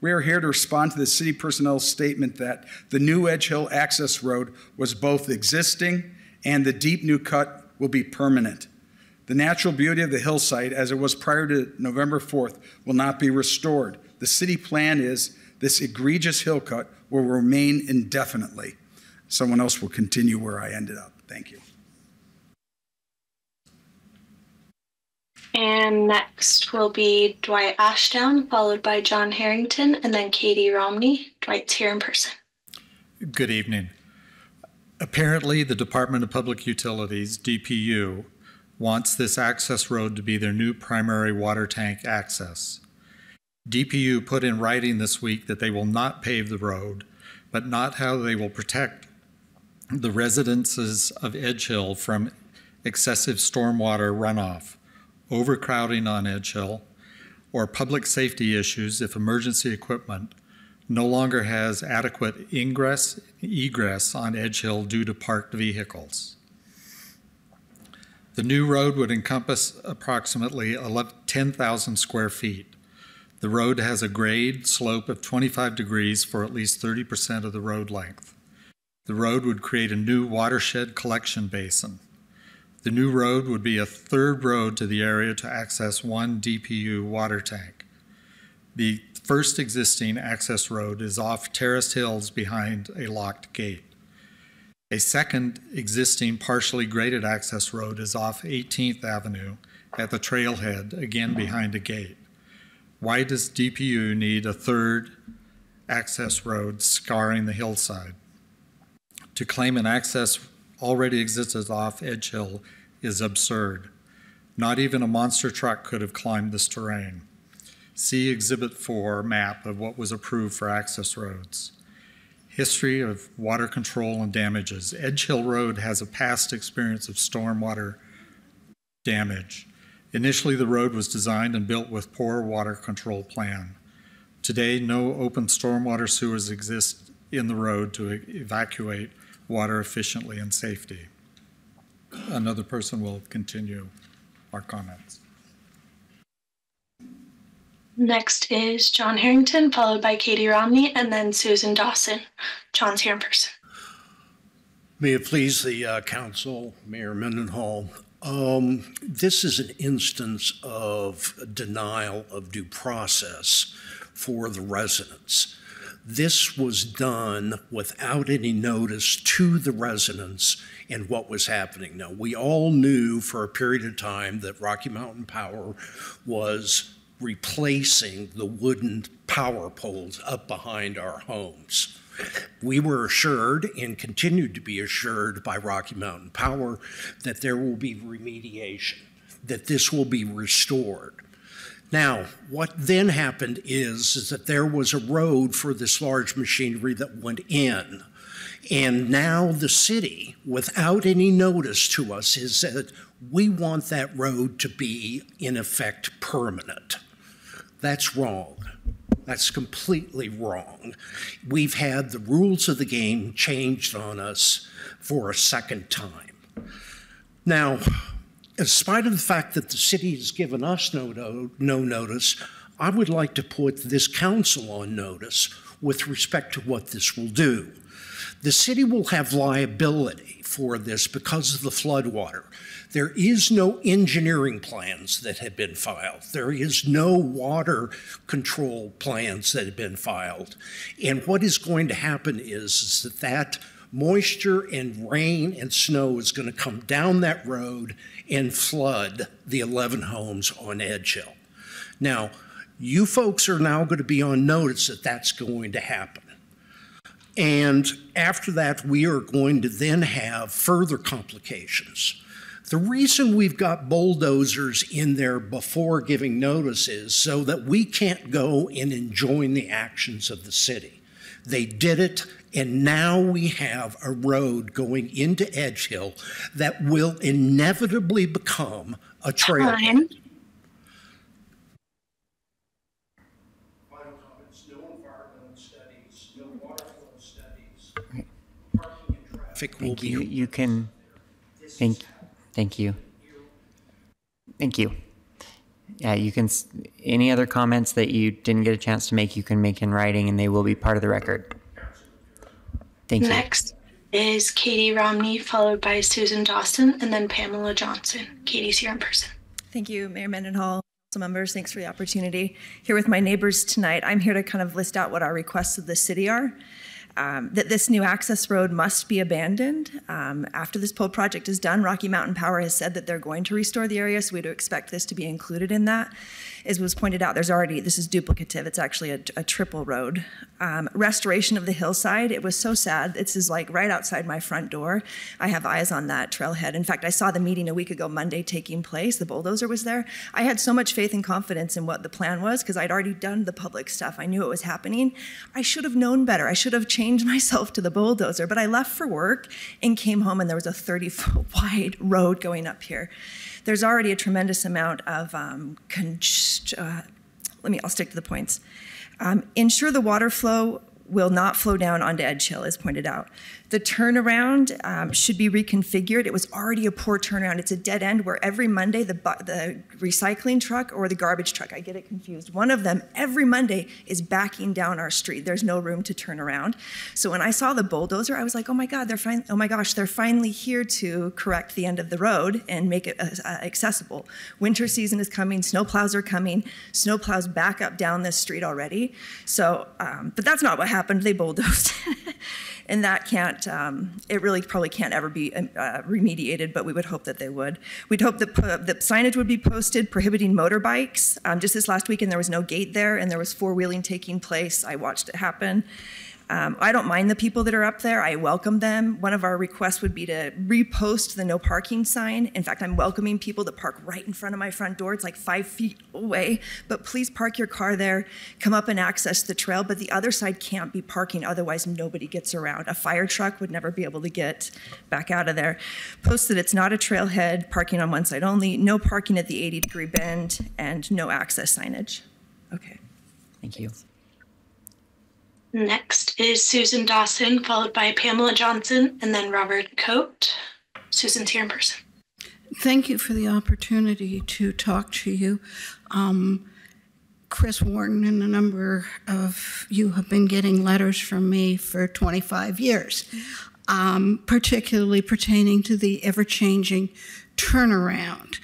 We are here to respond to the city personnel's statement that the new Edge Hill access road was both existing and the deep new cut will be permanent. The natural beauty of the hillside, as it was prior to November 4th, will not be restored. The city plan is this egregious hill cut will remain indefinitely. Someone else will continue where I ended up. Thank you. And next will be Dwight Ashdown, followed by John Harrington, and then Katie Romney. Dwight's here in person. Good evening. Apparently, the Department of Public Utilities, DPU, wants this access road to be their new primary water tank access. DPU put in writing this week that they will not pave the road, but not how they will protect the residences of Edge Hill from excessive stormwater runoff, overcrowding on Edge Hill, or public safety issues if emergency equipment no longer has adequate ingress egress on Edge Hill due to parked vehicles. The new road would encompass approximately 10,000 square feet. The road has a grade slope of 25 degrees for at least 30% of the road length. The road would create a new watershed collection basin. The new road would be a third road to the area to access one DPU water tank. The first existing access road is off Terrace Hills behind a locked gate. A second existing partially graded access road is off 18th Avenue at the trailhead, again behind a gate. Why does DPU need a third access road scarring the hillside? To claim an access already existed off Edge Hill is absurd. Not even a monster truck could have climbed this terrain. See Exhibit 4 map of what was approved for access roads. History of water control and damages. Edge Hill Road has a past experience of stormwater damage. Initially, the road was designed and built with poor water control plan. Today, no open stormwater sewers exist in the road to evacuate water efficiently and safety. Another person will continue our comments. Next is John Harrington, followed by Katie Romney, and then Susan Dawson. John's here in person. May it please the uh, council, Mayor Mendenhall. Um, this is an instance of denial of due process for the residents. This was done without any notice to the residents and what was happening. Now, we all knew for a period of time that Rocky Mountain Power was replacing the wooden power poles up behind our homes. We were assured and continued to be assured by Rocky Mountain Power that there will be remediation, that this will be restored. Now, what then happened is, is that there was a road for this large machinery that went in. And now the city, without any notice to us, has said, we want that road to be in effect permanent. That's wrong. That's completely wrong. We've had the rules of the game changed on us for a second time. Now, in spite of the fact that the city has given us no, no, no notice, I would like to put this council on notice with respect to what this will do. The city will have liability for this because of the floodwater. There is no engineering plans that have been filed. There is no water control plans that have been filed. And what is going to happen is, is that that moisture and rain and snow is going to come down that road and flood the 11 homes on Edge Hill. Now, you folks are now going to be on notice that that's going to happen. And after that, we are going to then have further complications. The reason we've got bulldozers in there before giving notice is so that we can't go and enjoin the actions of the city. They did it, and now we have a road going into Edge Hill that will inevitably become a trail. Mm-hmm. Time. Thank you. You can, thank, thank you. Thank you. Yeah, you can, any other comments that you didn't get a chance to make, you can make in writing and they will be part of the record. Thank you. Next is Katie Romney, followed by Susan Dawson, and then Pamela Johnson. Katie's here in person. Thank you, Mayor Mendenhall, council members. Thanks for the opportunity. Here with my neighbors tonight, I'm here to kind of list out what our requests of the city are. Um, that this new access road must be abandoned. Um, after this pole project is done, Rocky Mountain Power has said that they're going to restore the area, so we do expect this to be included in that. As was pointed out, there's already, this is duplicative, it's actually a, a triple road. Um, restoration of the hillside, it was so sad. This is like right outside my front door. I have eyes on that trailhead. In fact, I saw the meeting a week ago, Monday, taking place. The bulldozer was there. I had so much faith and confidence in what the plan was because I'd already done the public stuff. I knew it was happening. I should have known better. I should have changed *laughs* myself to the bulldozer, but I left for work and came home, and there was a 30 foot *laughs* wide road going up here. There's already a tremendous amount of um, uh, let me, I'll stick to the points. Um, ensure the water flow will not flow down onto Edge Hill, as pointed out. The turnaround um, should be reconfigured. It was already a poor turnaround. It's a dead end where every Monday the, the recycling truck or the garbage truck, I get it confused, one of them every Monday is backing down our street. There's no room to turn around. So when I saw the bulldozer, I was like, oh my God, they're fin- oh my gosh, they're finally here to correct the end of the road and make it uh, uh, accessible. Winter season is coming, snow plows are coming, snow plows back up down this street already. So, um, but that's not what happened. They bulldozed. *laughs* and that can't, um, it really probably can't ever be uh, remediated, but we would hope that they would. We'd hope that po- the signage would be posted prohibiting motorbikes. Um, just this last weekend, there was no gate there, and there was four wheeling taking place. I watched it happen. Um, I don't mind the people that are up there. I welcome them. One of our requests would be to repost the no parking sign. In fact, I'm welcoming people to park right in front of my front door. It's like five feet away. But please park your car there, come up and access the trail. But the other side can't be parking, otherwise, nobody gets around. A fire truck would never be able to get back out of there. Post that it's not a trailhead, parking on one side only, no parking at the 80 degree bend, and no access signage. Okay. Thank you. Next is Susan Dawson, followed by Pamela Johnson, and then Robert Coate. Susan's here in person. Thank you for the opportunity to talk to you. Um, Chris Wharton and a number of you have been getting letters from me for 25 years, um, particularly pertaining to the ever changing turnaround.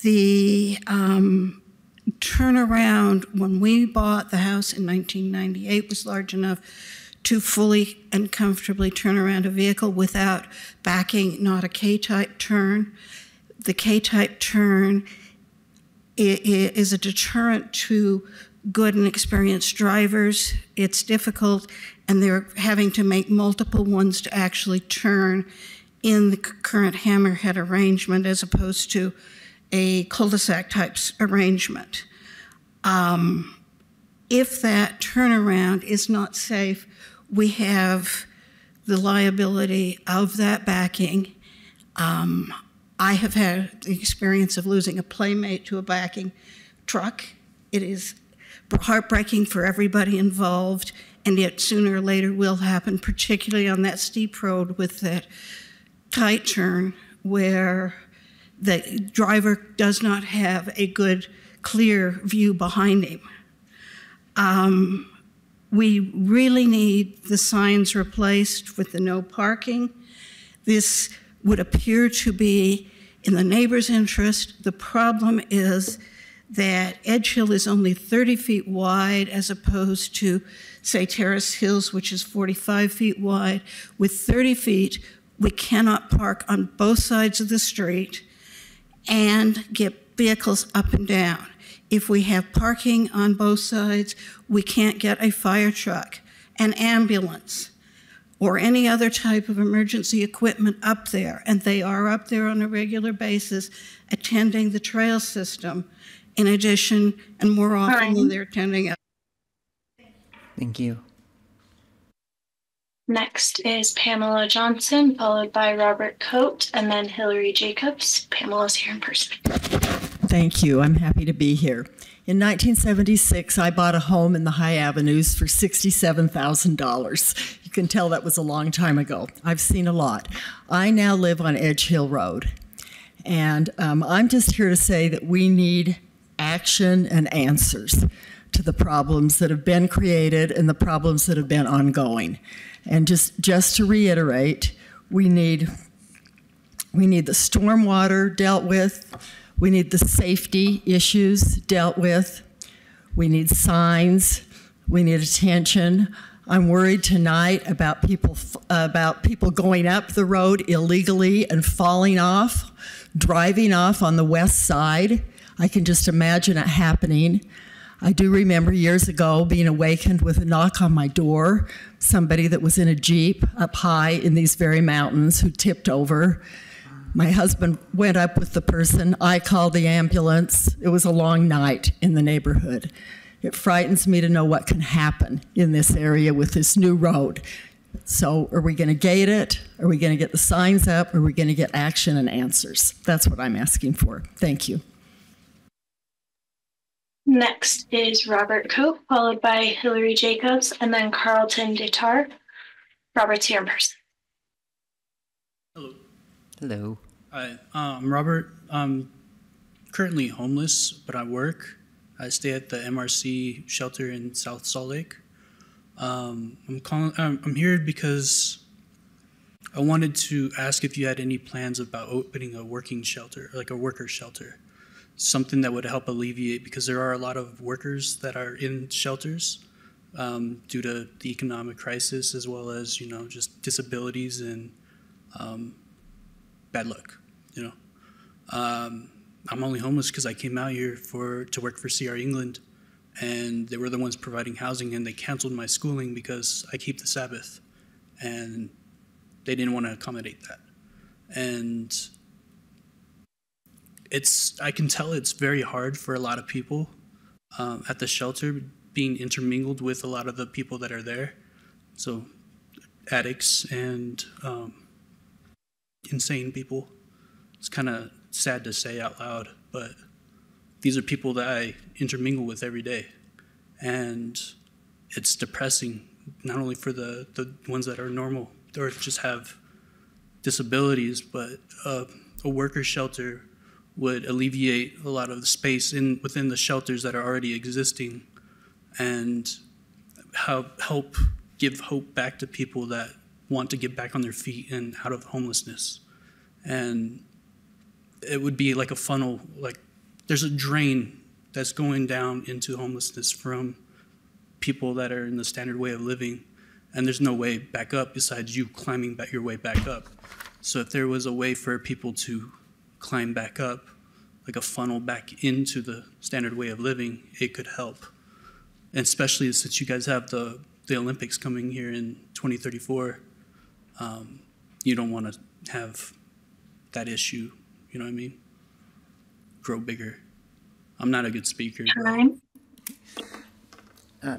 The um, turnaround when we bought the house in 1998 was large enough to fully and comfortably turn around a vehicle without backing, not a K type turn. The K type turn is a deterrent to good and experienced drivers. It's difficult, and they're having to make multiple ones to actually turn in the current hammerhead arrangement as opposed to a cul-de-sac type arrangement. Um, if that turnaround is not safe, we have the liability of that backing. Um, I have had the experience of losing a playmate to a backing truck. It is heartbreaking for everybody involved, and yet sooner or later will happen, particularly on that steep road with that tight turn where the driver does not have a good, clear view behind him. Um, we really need the signs replaced with the no parking. This would appear to be in the neighbor's interest. The problem is that Edge Hill is only 30 feet wide as opposed to, say, Terrace Hills, which is 45 feet wide. With 30 feet, we cannot park on both sides of the street and get vehicles up and down. If we have parking on both sides, we can't get a fire truck, an ambulance, or any other type of emergency equipment up there. And they are up there on a regular basis attending the trail system in addition and more often than they're attending us. Thank you. Next is Pamela Johnson, followed by Robert Coate, and then Hillary Jacobs. Pamela's here in person. Thank you. I'm happy to be here. In 1976, I bought a home in the High Avenues for $67,000. You can tell that was a long time ago. I've seen a lot. I now live on Edge Hill Road. And um, I'm just here to say that we need action and answers to the problems that have been created and the problems that have been ongoing. And just, just to reiterate, we need, we need the stormwater dealt with, we need the safety issues dealt with, we need signs, we need attention. I'm worried tonight about people about people going up the road illegally and falling off, driving off on the west side. I can just imagine it happening. I do remember years ago being awakened with a knock on my door, somebody that was in a Jeep up high in these very mountains who tipped over. My husband went up with the person. I called the ambulance. It was a long night in the neighborhood. It frightens me to know what can happen in this area with this new road. So, are we going to gate it? Are we going to get the signs up? Are we going to get action and answers? That's what I'm asking for. Thank you. Next is Robert Coate, followed by Hillary Jacobs, and then Carlton Detar. Robert's here in person. Hello. Hello. Hi, I'm Robert. I'm currently homeless, but I work. I stay at the MRC shelter in South Salt Lake. Um, I'm calling. Um, I'm here because I wanted to ask if you had any plans about opening a working shelter, like a worker shelter something that would help alleviate because there are a lot of workers that are in shelters um, due to the economic crisis as well as you know just disabilities and um, bad luck you know. Um, i'm only homeless because i came out here for to work for cr england and they were the ones providing housing and they canceled my schooling because i keep the sabbath and they didn't want to accommodate that. And it's I can tell it's very hard for a lot of people um, at the shelter being intermingled with a lot of the people that are there. So addicts and um, insane people. It's kind of sad to say out loud, but these are people that I intermingle with every day. And it's depressing, not only for the, the ones that are normal or just have disabilities, but uh, a worker shelter would alleviate a lot of the space in within the shelters that are already existing and help help give hope back to people that want to get back on their feet and out of homelessness. And it would be like a funnel, like there's a drain that's going down into homelessness from people that are in the standard way of living, and there's no way back up besides you climbing back your way back up. So if there was a way for people to climb back up, like a funnel back into the standard way of living, it could help. And especially since you guys have the, the Olympics coming here in 2034, um, you don't want to have that issue, you know what I mean? Grow bigger. I'm not a good speaker. but- Time. Uh,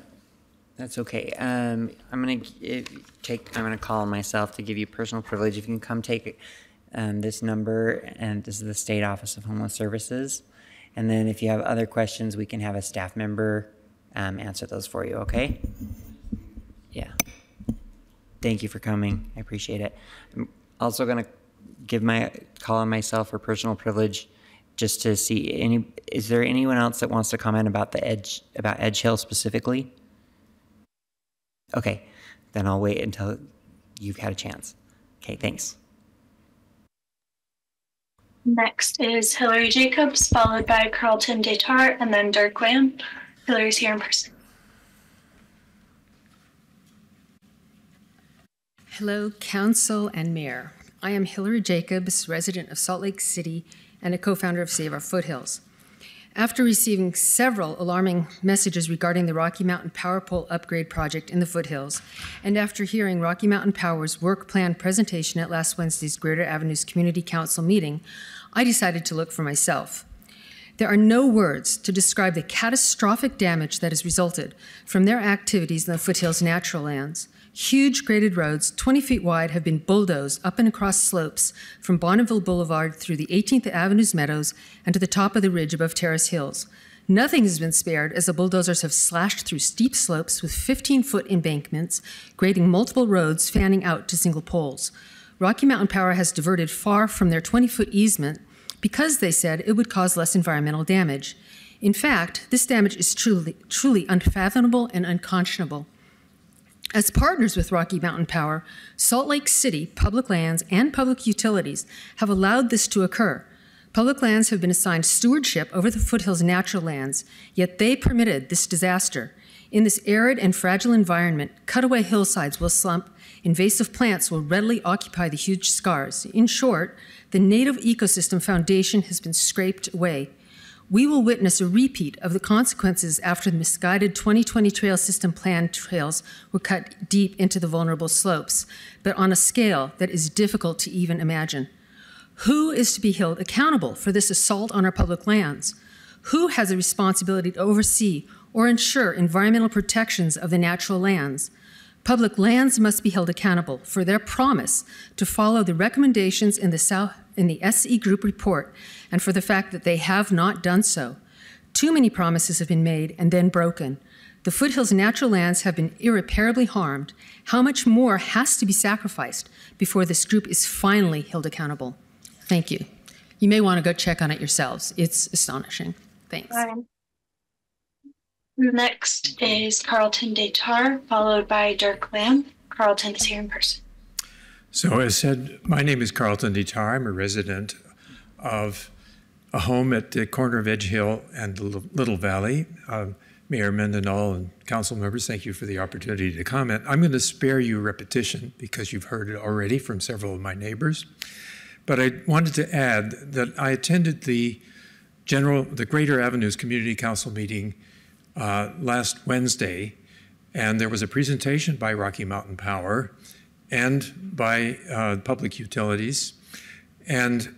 That's okay. Um, I'm gonna gi- take, I'm gonna call on myself to give you personal privilege. If you can come take um, this number, and this is the State Office of Homeless Services. And then if you have other questions, we can have a staff member um, answer those for you, okay? Yeah. Thank you for coming. I appreciate it. I'm also gonna give my, call on myself for personal privilege just to see any, is there anyone else that wants to comment about the Edge, about Edge Hill specifically? Okay, then I'll wait until you've had a chance. Okay, thanks. Next is Hillary Jacobs, followed by Carlton Destar, and then Dirk Lamb. Hillary's here in person. Hello, Council and Mayor. I am Hillary Jacobs, resident of Salt Lake City and a co-founder of Save Our Foothills. After receiving several alarming messages regarding the Rocky Mountain Power Pole upgrade project in the foothills, and after hearing Rocky Mountain Power's work plan presentation at last Wednesday's Greater Avenues Community Council meeting, I decided to look for myself. There are no words to describe the catastrophic damage that has resulted from their activities in the foothills natural lands. Huge graded roads, 20 feet wide, have been bulldozed up and across slopes from Bonneville Boulevard through the 18th Avenue's meadows and to the top of the ridge above Terrace Hills. Nothing has been spared as the bulldozers have slashed through steep slopes with 15 foot embankments, grading multiple roads fanning out to single poles. Rocky Mountain Power has diverted far from their 20 foot easement because they said it would cause less environmental damage. In fact, this damage is truly, truly unfathomable and unconscionable. As partners with Rocky Mountain Power, Salt Lake City Public Lands and Public Utilities have allowed this to occur. Public lands have been assigned stewardship over the foothills natural lands, yet they permitted this disaster. In this arid and fragile environment, cutaway hillsides will slump, invasive plants will readily occupy the huge scars. In short, the native ecosystem foundation has been scraped away. We will witness a repeat of the consequences after the misguided 2020 trail system plan trails were cut deep into the vulnerable slopes, but on a scale that is difficult to even imagine. Who is to be held accountable for this assault on our public lands? Who has a responsibility to oversee or ensure environmental protections of the natural lands? Public lands must be held accountable for their promise to follow the recommendations in the, South, in the SE Group report and for the fact that they have not done so. Too many promises have been made and then broken. The foothills natural lands have been irreparably harmed. How much more has to be sacrificed before this group is finally held accountable? Thank you. You may want to go check on it yourselves. It's astonishing. Thanks. Fine. Next is Carlton Destar, followed by Dirk Lamb. Carlton is here in person. So, as I said, my name is Carlton Detar. I'm a resident of a home at the corner of Edge Hill and Little Little Valley. Um, Mayor Mendenhall and council members, thank you for the opportunity to comment. I'm going to spare you repetition because you've heard it already from several of my neighbors. But I wanted to add that I attended the general, the Greater Avenues Community Council meeting uh, last Wednesday, and there was a presentation by Rocky Mountain Power and by uh, Public Utilities. And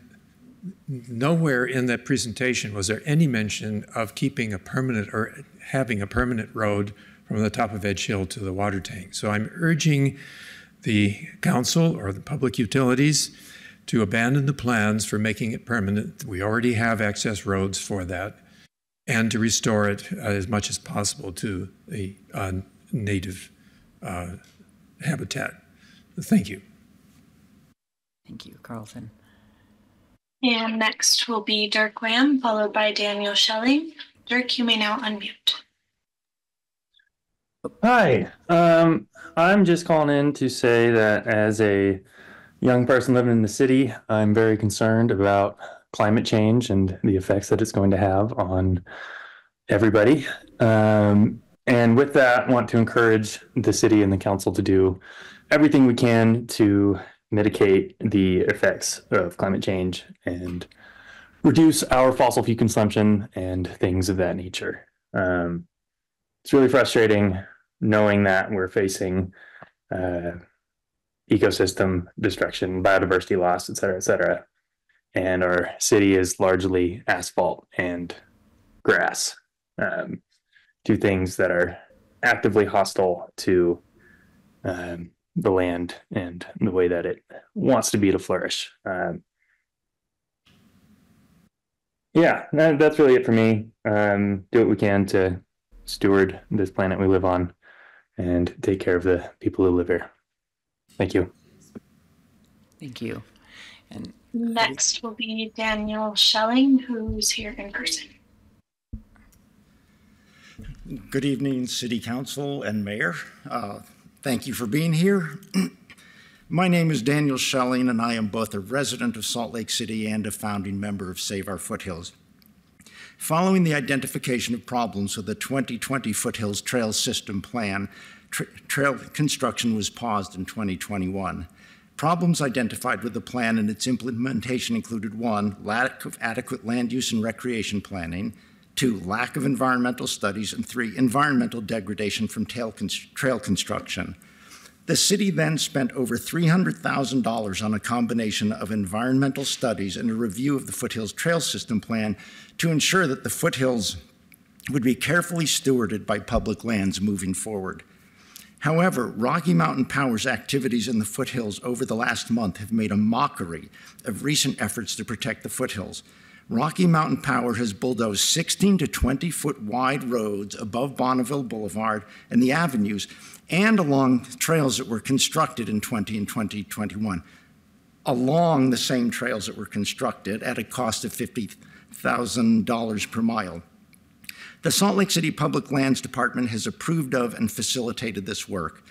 nowhere in that presentation was there any mention of keeping a permanent or having a permanent road from the top of Edge Hill to the water tank. So I'm urging the council or the public utilities to abandon the plans for making it permanent. We already have access roads for that and to restore it uh, as much as possible to the uh, native uh, habitat. Thank you. Thank you, Carlton. And next will be Dirk Lamb, followed by Daniel Schelling. Dirk, you may now unmute. Hi, um, I'm just calling in to say that as a young person living in the city, I'm very concerned about climate change and the effects that it's going to have on everybody. Um, and with that, want to encourage the city and the council to do everything we can to mitigate the effects of climate change and reduce our fossil fuel consumption and things of that nature. Um, it's really frustrating knowing that we're facing uh, ecosystem destruction, biodiversity loss, et cetera, et cetera. And our city is largely asphalt and grass, um, two things that are actively hostile to um, the land and the way that it wants to be to flourish. Um, yeah, that, that's really it for me. Um, do what we can to steward this planet we live on and take care of the people who live here. Thank you. Thank you. And Next will be Daniel Schelling, who's here in person. Good evening, City Council and Mayor. Uh, thank you for being here. *clears throat* My name is Daniel Schelling, and I am both a resident of Salt Lake City and a founding member of Save Our Foothills. Following the identification of problems with the 2020 Foothills Trail System Plan, tra trail construction was paused in 2021. Problems identified with the plan and its implementation included one, lack of adequate land use and recreation planning, two, lack of environmental studies, and three, environmental degradation from trail construction. The city then spent over $300,000 on a combination of environmental studies and a review of the Foothills Trail System Plan to ensure that the foothills would be carefully stewarded by public lands moving forward. However, Rocky Mountain Power's activities in the foothills over the last month have made a mockery of recent efforts to protect the foothills. Rocky Mountain Power has bulldozed 16 to 20 foot wide roads above Bonneville Boulevard and the avenues and along trails that were constructed in 20 and 2021, along the same trails that were constructed at a cost of $50,000 per mile. The Salt Lake City Public Lands Department has approved of and facilitated this work.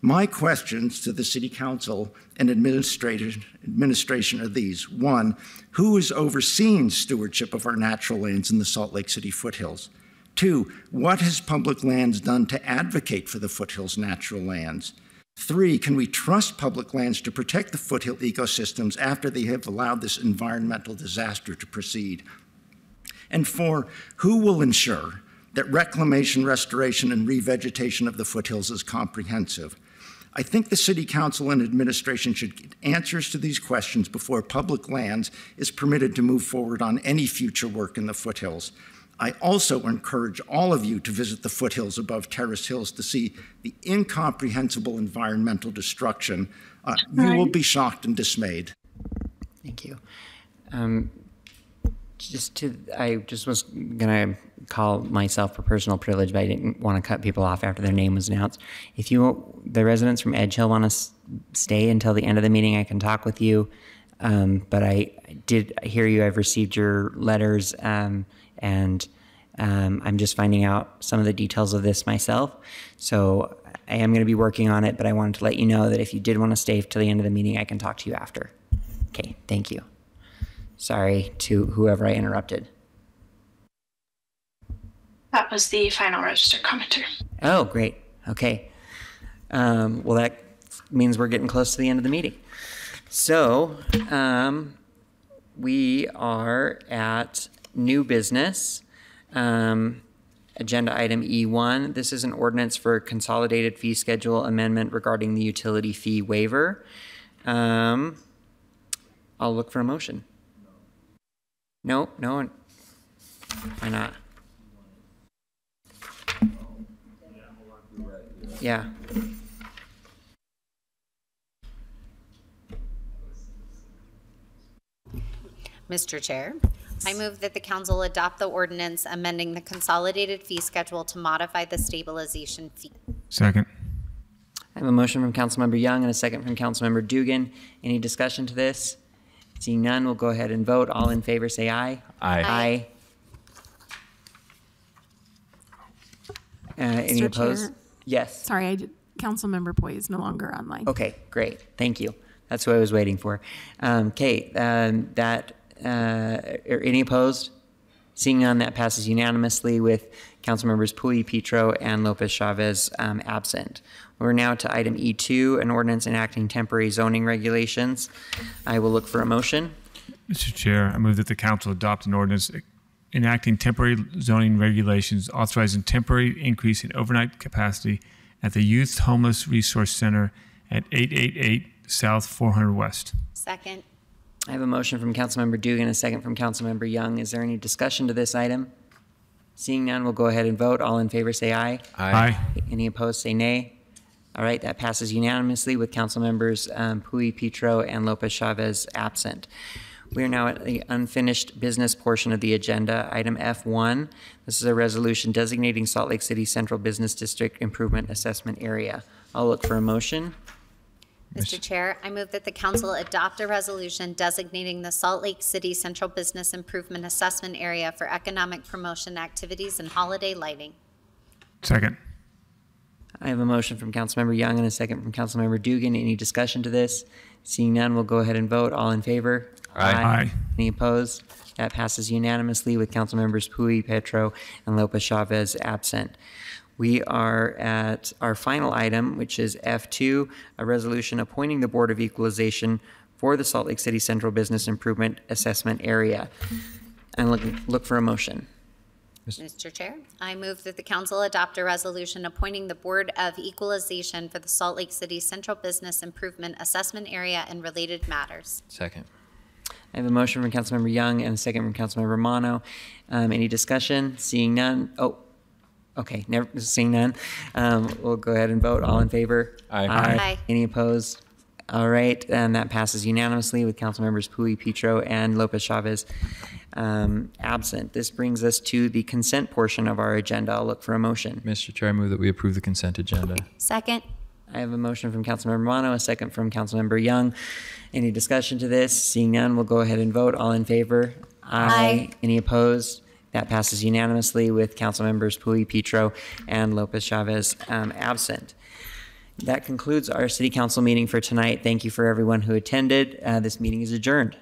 My questions to the City Council and administration, are these. One, who is overseeing stewardship of our natural lands in the Salt Lake City foothills? Two, what has public lands done to advocate for the foothills natural lands? Three, can we trust public lands to protect the foothill ecosystems after they have allowed this environmental disaster to proceed? And four, who will ensure that reclamation, restoration, and revegetation of the foothills is comprehensive? I think the City Council and administration should get answers to these questions before public lands is permitted to move forward on any future work in the foothills. I also encourage all of you to visit the foothills above Terrace Hills to see the incomprehensible environmental destruction. Uh, you will be shocked and dismayed. Thank you. Um, just to, I just was gonna call myself for personal privilege, but I didn't want to cut people off after their name was announced. If you, the residents from Edge Hill, want to stay until the end of the meeting, I can talk with you. Um, but I did hear you. I've received your letters. Um, and um, I'm just finding out some of the details of this myself. So I am going to be working on it, but I wanted to let you know that if you did want to stay till the end of the meeting, I can talk to you after. Okay, thank you. Sorry to whoever I interrupted. That was the final registered commenter. Oh, great. Okay. Um, well, that means we're getting close to the end of the meeting. So um, we are at new business. Um, agenda item E1. This is an ordinance for consolidated fee schedule amendment regarding the utility fee waiver. Um, I'll look for a motion. No, no one. Why not? Yeah. Mr. Chair, I move that the council adopt the ordinance amending the consolidated fee schedule to modify the stabilization fee. Second. I have a motion from Councilmember Young and a second from Councilmember Dugan. Any discussion to this? Seeing none, we'll go ahead and vote. All in favor, say aye. Aye. Aye. Uh, any Mr. opposed? Chair. Yes. Sorry, I did, Councilmember Puy is no longer online. Okay, great. Thank you. That's what I was waiting for. Um, Kate, um, that, uh, are any opposed? Seeing none, that passes unanimously with Councilmembers Puy, Petro, and Lopez Chavez um, absent. We're now to item E2, an ordinance enacting temporary zoning regulations. I will look for a motion. Mr. Chair, I move that the council adopt an ordinance enacting temporary zoning regulations authorizing temporary increase in overnight capacity at the Youth Homeless Resource Center at 888 South 400 West. Second. I have a motion from Councilmember Dugan, a second from Councilmember Young. Is there any discussion to this item? Seeing none, we'll go ahead and vote. All in favor, say aye. Aye. Any opposed, say nay. All right, that passes unanimously with Councilmembers um, Puy, Petro, and Lopez Chavez absent. We are now at the unfinished business portion of the agenda, item F1. This is a resolution designating Salt Lake City Central Business District Improvement Assessment Area. I'll look for a motion. Mr. Chair, I move that the council adopt a resolution designating the Salt Lake City Central Business Improvement Assessment Area for economic promotion activities and holiday lighting. Second. I have a motion from Councilmember Young and a second from Councilmember Dugan. Any discussion to this? Seeing none, we'll go ahead and vote. All in favor? Aye. Aye. Any opposed? That passes unanimously with Councilmembers Puy, Petro, and Lopez Chavez absent. We are at our final item, which is F2, a resolution appointing the Board of Equalization for the Salt Lake City Central Business Improvement Assessment Area. And look, look for a motion. Mr. Chair, I move that the council adopt a resolution appointing the Board of Equalization for the Salt Lake City Central Business Improvement Assessment Area and related matters. Second. I have a motion from Councilmember Young and a second from Councilmember Mano. Um, any discussion? Seeing none? Oh, okay, never, seeing none. Um, we'll go ahead and vote. All in favor? Aye. Aye. Any opposed? All right, and that passes unanimously with council members Puy, Petro, and Lopez Chavez um, absent. This brings us to the consent portion of our agenda. I'll look for a motion. Mr. Chair, I move that we approve the consent agenda. Second. I have a motion from Councilmember Mano, a second from Councilmember Young. Any discussion to this? Seeing none, we'll go ahead and vote. All in favor? Aye. Any opposed? That passes unanimously with Council Members Puy, Petro, and Lopez Chavez um, absent. That concludes our city council meeting for tonight. Thank you for everyone who attended. Uh, This meeting is adjourned.